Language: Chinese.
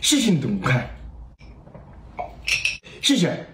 谢谢你的武汉谢谢。